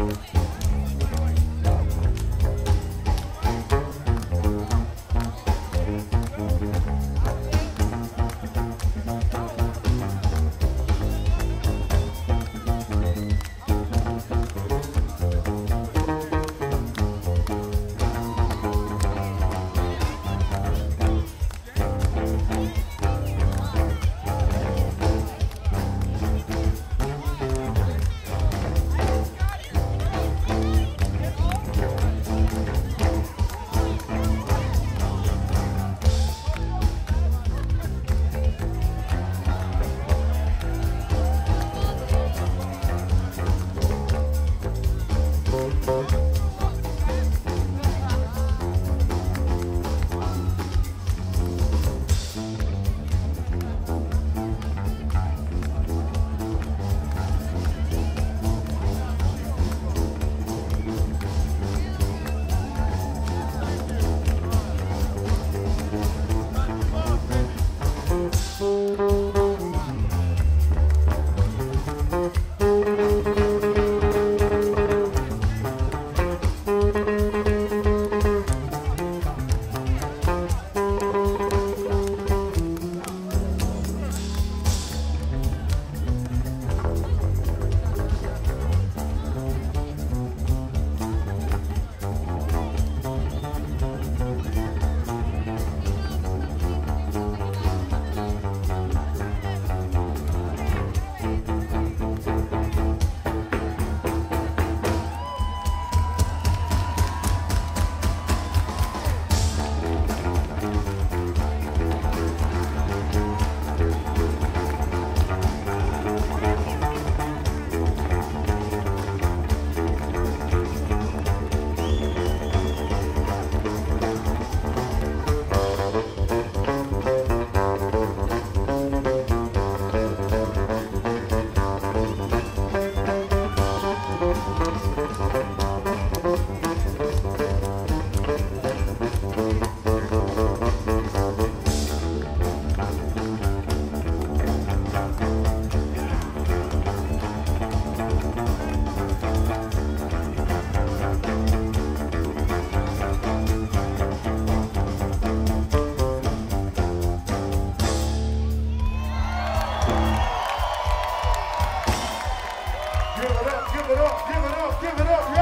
Bye. Give it up, give it up, give it up, give it up.